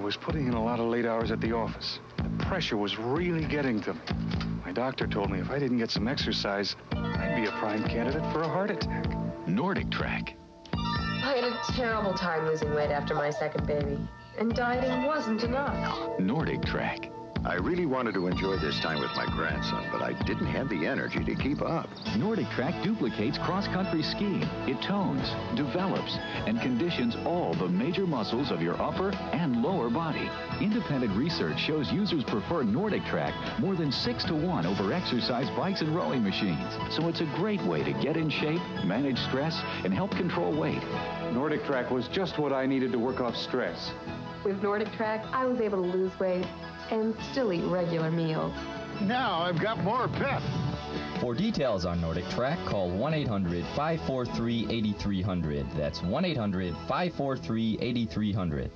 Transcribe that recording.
was putting in a lot of late hours at the office. The pressure was really getting to me. My doctor told me if I didn't get some exercise, I'd be a prime candidate for a heart attack. Nordic Track. I had a terrible time losing weight after my second baby, and dieting wasn't enough. Nordic Track. I really wanted to enjoy this time with my grandson, but I didn't have the energy to keep up. Nordic Track duplicates cross-country skiing. It tones, develops, and conditions all the major muscles of your upper and lower body. Independent research shows users prefer Nordic Track more than six to one over exercise bikes and rowing machines. So it's a great way to get in shape, manage stress, and help control weight. Nordic Track was just what I needed to work off stress. With Nordic Track, I was able to lose weight and still eat regular meals. Now I've got more pep. For details on Nordic Track, call 1 800 543 8300. That's 1 800 543 8300.